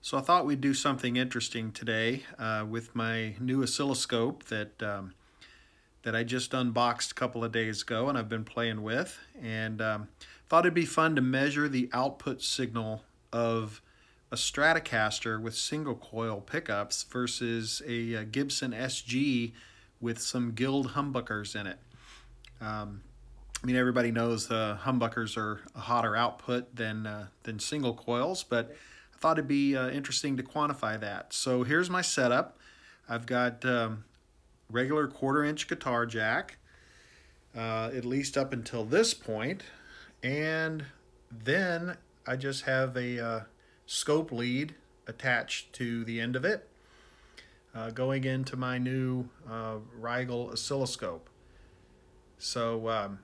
So I thought we'd do something interesting today uh, with my new oscilloscope that um, that I just unboxed a couple of days ago and I've been playing with and um, thought it'd be fun to measure the output signal of a Stratocaster with single coil pickups versus a, a Gibson SG with some Guild humbuckers in it. Um, I mean, everybody knows the humbuckers are a hotter output than, uh, than single coils, but thought it'd be uh, interesting to quantify that. So here's my setup. I've got um, regular quarter inch guitar jack, uh, at least up until this point, and then I just have a uh, scope lead attached to the end of it, uh, going into my new uh, Rigol oscilloscope. So um,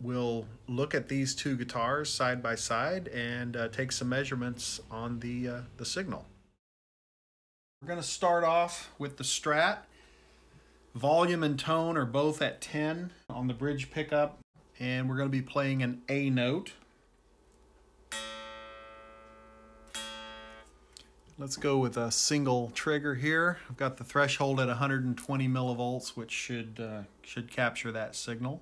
we'll look at these two guitars side by side and uh, take some measurements on the, uh, the signal. We're going to start off with the Strat. Volume and tone are both at 10 on the bridge pickup, and we're going to be playing an A note. Let's go with a single trigger here. I've got the threshold at 120 millivolts, which should, uh, should capture that signal.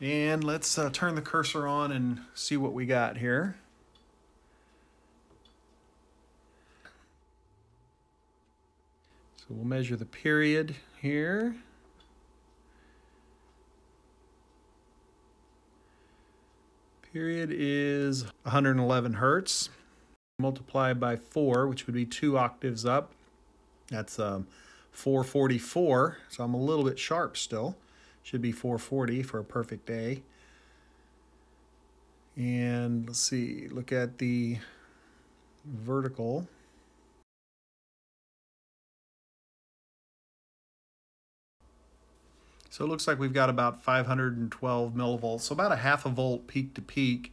And let's uh, turn the cursor on and see what we got here. So we'll measure the period here. Period is 111 hertz. Multiply by 4, which would be two octaves up. That's um, 444, so I'm a little bit sharp still. Should be 440 for a perfect day. And let's see, look at the vertical. So it looks like we've got about 512 millivolts, so about a half a volt peak to peak.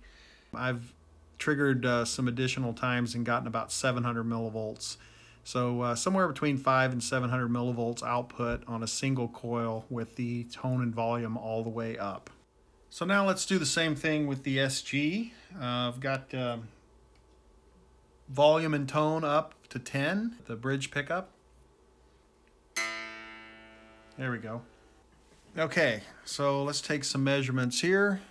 I've triggered uh, some additional times and gotten about 700 millivolts. So uh, somewhere between 5 and 700 millivolts output on a single coil with the tone and volume all the way up. So now let's do the same thing with the SG. Uh, I've got uh, volume and tone up to 10, the bridge pickup. There we go. Okay, so let's take some measurements here.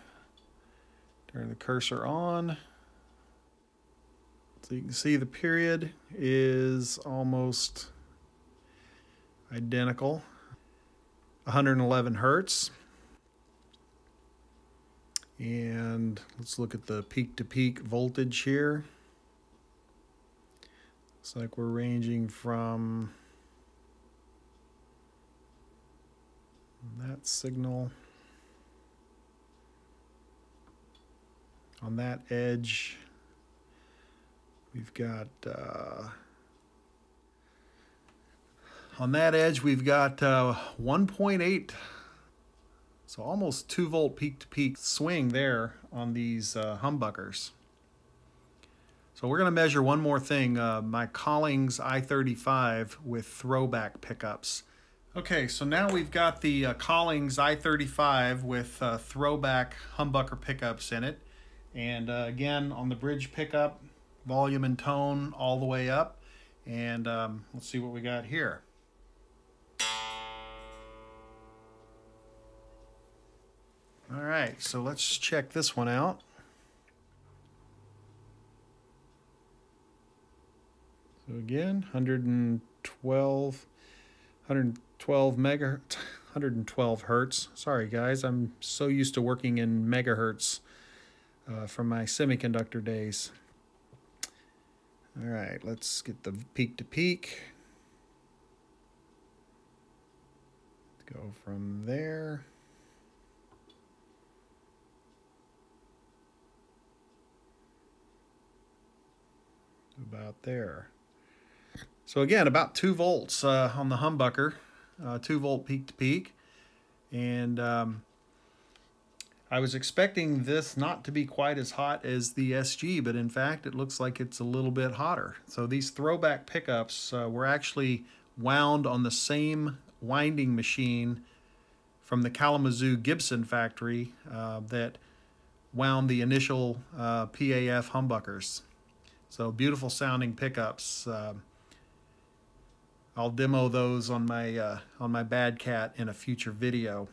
Turn the cursor on. So you can see the period is almost identical. 111 hertz. And let's look at the peak to peak voltage here. Looks like we're ranging from that signal on that edge We've got, uh, on that edge, we've got uh, 1.8, so almost 2 volt peak to peak swing there on these uh, humbuckers. So we're going to measure one more thing, uh, my Collings I-35 with Throbak pickups. Okay, so now we've got the uh, Collings I-35 with uh, Throbak humbucker pickups in it. And uh, again, on the bridge pickup, volume and tone all the way up. And um, let's see what we got here. All right, so let's check this one out. So again, 112, 112 megahertz, 112 hertz. Sorry guys, I'm so used to working in megahertz uh, from my semiconductor days. All right, let's get the peak to peak. Let's go from there. About there. So again, about two volts uh, on the humbucker, uh, two volt peak to peak. And um, I was expecting this not to be quite as hot as the SG, but in fact it looks like it's a little bit hotter. So these Throbak pickups uh, were actually wound on the same winding machine from the Kalamazoo Gibson factory uh, that wound the initial uh, PAF humbuckers. So beautiful sounding pickups. Uh, I'll demo those on my uh, on my Bad Cat in a future video.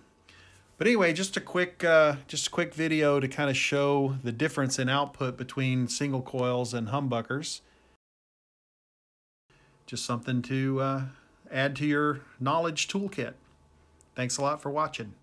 But anyway, just a quick uh, just a quick video to kind of show the difference in output between single coils and humbuckers. Just something to uh, add to your knowledge toolkit. Thanks a lot for watching.